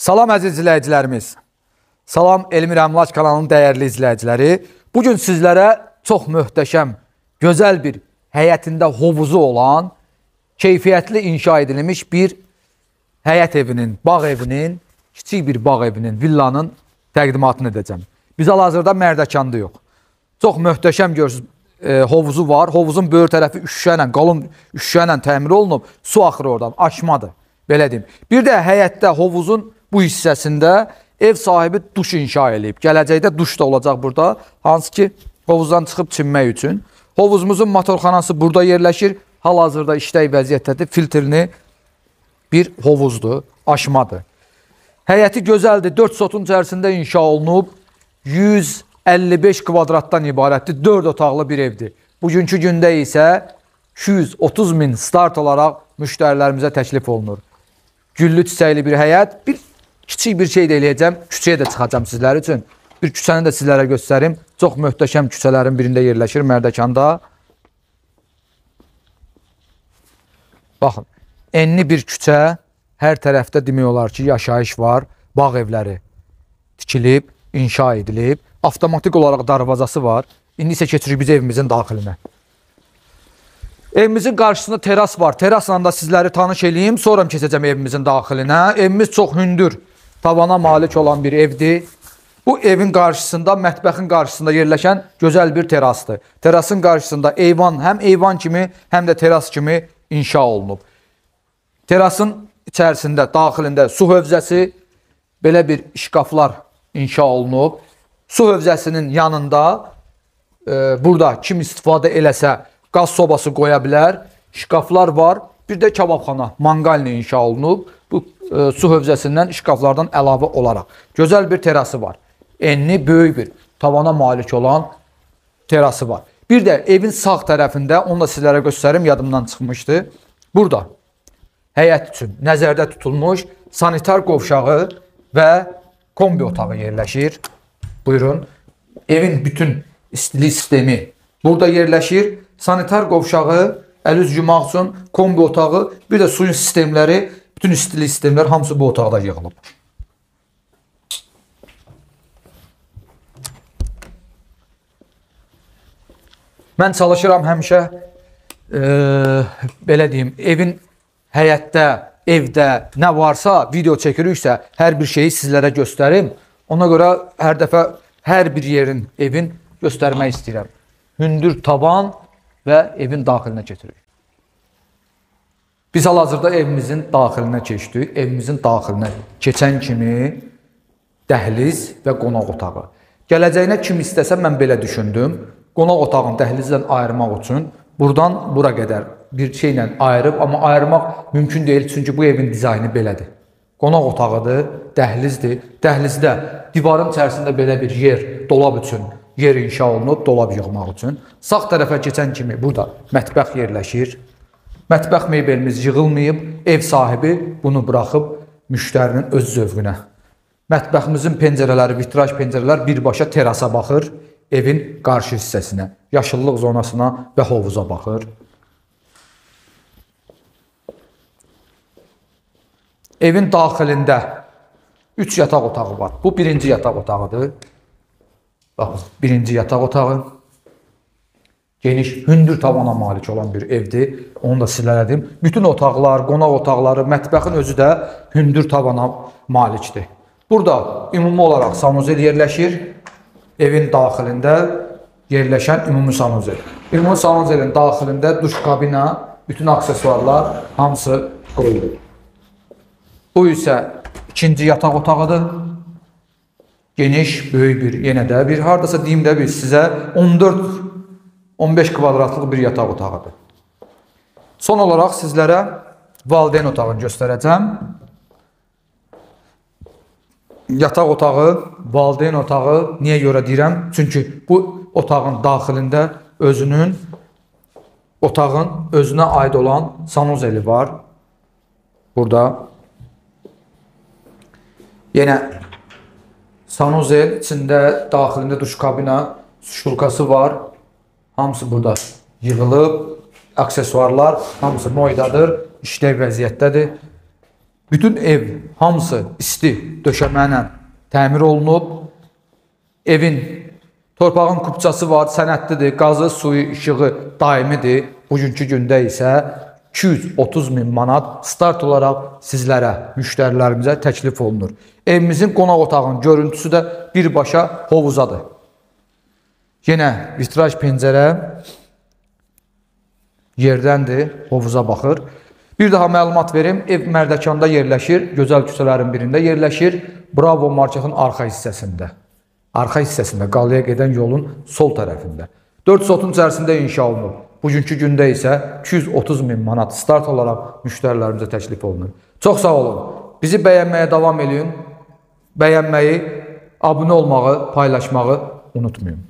Salam əziz izləyicilərimiz. Salam Elmir Əmlaç kanalının dəyərli izləyiciləri. Bu gün sizlərə çox möhtəşəm, gözəl bir həyətində hovuzu olan, keyfiyyətli inşa edilmiş bir həyət evinin, bağ evinin, kiçik bir bağ evinin, villanın təqdimatını edəcəm. Biz hal-hazırda Mərdəkanda yox. Çox möhtəşəm görürsünüz, e, hovuzu var. Hovuzun böyür tərəfi üşüşə ilə, qalın üşüşə ilə təmir olunub. Su axır oradan, aşmadır. Belə deyim. Bir də həyətdə hovuzun bu hissəsində ev sahibi duş inşa eləyib. Gələcəkdə duş da olacaq burada. Hansı ki, hovuzdan çıxıb çimmək üçün. Hovuzumuzun motorxanası burada yerləşir. Hal-hazırda işlək vəziyyətdədir. Filtrini bir hovuzdur, aşmadır. Həyəti gözəldir. 4 sotun içərisində inşa olunub. 155 kvadratdan ibarətdir. 4 otaqlı bir evdir. Bugünkü gündə isə 230 min start olaraq müştərilərimizə təklif olunur. Güllü çiçəkli bir həyət. Bir kiçik bir şey də eləyəcəm. Küçəyə də çıxacam sizlər üçün. Bir küçəni də sizlərə göstərim. Çox möhtəşəm küçələrin birində yerləşir Mərdəkanda. Baxın, enli bir küçə, hər tərəfdə demək olar ki, yaşayış var, bağ evləri tikilib, inşa edilib, avtomatik olaraq darvazası var. İndi isə keçirik biz evimizin daxilinə. Evimizin qarşısında teras var. Terasla da sizləri tanış eləyim, sonra keçəcəm evimizin daxilinə. Evimiz çox hündür, tavana malik olan bir evdir. Bu evin qarşısında, mətbəxin qarşısında yerləşən gözəl bir terasdır. Terasın qarşısında eyvan, həm eyvan kimi, həm də teras kimi inşa olunub. Terasın içərisində, daxilində su hövzəsi, belə bir şkaflar inşa olunub. Su hövzəsinin yanında e, burada kim istifadə eləsə qaz sobası qoya bilər. Şkaflar var. Bir də kababxana, manqalni inşa olunub. Bu e, su hövzəsindən şkaflardan əlavə olaraq. Gözəl bir terası var. Enli, böyük bir tavana malik olan terası var. Bir də evin sağ tərəfində, onu da sizlərə göstərim, yadımdan çıxmışdı. Burada həyət üçün nəzərdə tutulmuş sanitar qovşağı və kombi otağı yerləşir. Buyurun. Evin bütün istilik sistemi burada yerləşir. Sanitar qovşağı, əl-üz yumaq üçün kombi otağı, bir də suyun sistemləri, bütün istilik sistemlər hamısı bu otaqda yığılıb. Mən çalışıram həmişə e, belə deyim, evin həyətdə, evdə nə varsa, video çəkiriksə, hər bir şeyi sizlərə göstərim. Ona görə hər dəfə hər bir yerin, evin göstərmək istəyirəm. Hündür tavan və evin daxilinə keçirik. Biz hal-hazırda evimizin daxilinə keçdik. Evimizin daxilinə keçən kimi dəhliz və qonaq otağı. Gələcəyinə kim istəsə mən belə düşündüm. Qonaq otağını dəhlizdən ayırmaq üçün buradan bura qədər bir şeylə ayırıb, amma ayırmaq mümkün deyil çünki bu evin dizaynı belədir. Qonaq otağıdır, dəhlizdir. Dəhlizdə divarın içərisində belə bir yer, dolab üçün yer inşa olunub, dolab yığmaq üçün. Sağ tərəfə keçən kimi burada mətbəx yerləşir. Mətbəx mebelimiz yığılmayıb, ev sahibi bunu buraxıb müştərinin öz zövqünə. Mətbəximizin pəncərələri, vitraj pəncərələr birbaşa terasa baxır, evin qarşı hissəsinə, yaşıllıq zonasına və hovuza baxır. Evin daxilində 3 yataq otağı var. Bu birinci yataq otağıdır. Baxın, birinci yataq otağı. Geniş, hündür tavana malik olan bir evdir. Onu da sizlərə. Bütün otaqlar, qonaq otaqları, mətbəxin özü də hündür tavana malikdir. Burada ümumi olaraq sanuzel yerləşir. Evin daxilində yerləşən ümumi sanuzel. Ümumi sanuzelin daxilində duş kabina, bütün aksesuarlar hamısı qoyulur. Bu isə ikinci yataq otağıdır. Geniş, böyük bir, yenə də bir, hardasa deyim də bir sizə 14-15 kvadratlıq bir yataq otağıdır. Son olaraq sizlərə valideyn otağını göstərəcəm. Yataq otağı, valideyn otağı niyə görə deyirəm? Çünki bu otağın daxilində özünün otağın özünə aid olan sanuzeli var. Burada Yenə sanuzel içində daxilində duş kabina, şulkası var. Hamısı burada yığılıb. Aksesuarlar hamısı moydadır, işləv vəziyyətdədir. Bütün ev hamısı isti döşəmə təmir olunub. Evin torpağın kupçası var, sənədlidir, qazı, suyu, işığı daimidir. Bugünkü gündə isə 230 min manat start olaraq sizlərə, müştərilərimizə təklif olunur. Evimizin qonaq otağının görüntüsü də birbaşa hovuzadır. Yenə vitraj pəncərə yerdəndir, hovuza baxır. Bir daha məlumat verim. Ev Mərdəkanda yerləşir, gözəl küçələrin birində yerləşir. Bravo marketin arxa hissəsində. Arxa hissəsində qalaya gedən yolun sol tərəfində. 4 sotun içərisində inşa olunub. Bugünkü gündə isə 230 min manat start olaraq müştərilərimizə təklif olunur. Çox sağ olun. Bizi bəyənməyə davam edin. Bəyənməyi, abunə olmağı, paylaşmağı unutmayın.